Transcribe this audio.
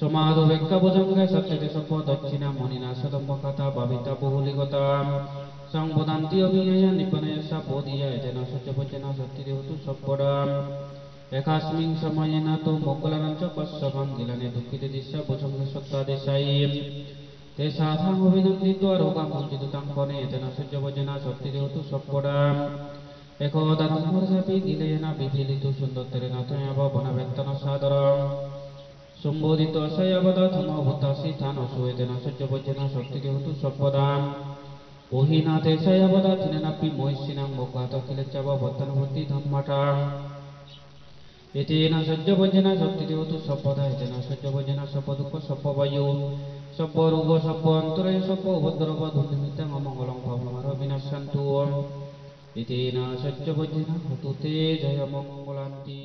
সমাধ Becca বজঙ্গে সত্যতে সপ্প দক্ষিণা সদম্ব কথা ভাবিতা বহুলিগতা সংবদান্তি অভিনয় নিপনয় সা বোধিয়া এতেন সত্যবচন সত্যি দেহতু সপ্পদাম একাস্মিং সময়েন তো মঙ্গলানঞ্চ কশ্যপং গিলানে দুঃখিত দিশ্য বজঙ্গ সত্তাদেশাই তে সাধাং অভিনন্দিত রোগাং মঞ্জিতুতাং বনে এতেন সূর্যবজনা সত্যি দেহতু সপ্পদাম একদা নম্বরজাপি গিলেন বিভিলিত সুন্দরেণ তয়াব বনবেত্তন সাদরং সম্বোধিত সয়বদ থমভূতাসি থান সুয়েতেন সূর্যবজনা সত্যি দেহতু সপ্পদাম ওহিনাথে সয়বদ থিনেনাপি মহিষিনাং মোগাত কিলেচ্চাব বর্তনভূতি ধম্মটাং। এতেন সহ্যবঞ্জনা শক্তি দেহতু সপদা এতেন সহ্যবঞ্জনা সপ দুঃখ সপ বায়ু। সপ রোগ সপ অন্তরয় সপ উপদ্রব ধুনিমিতাং অমঙ্গলং ভবমার বিনাশান্তু। এতেন সহ্যবঞ্জনা হতু তে জয় মঙ্গলান্তি।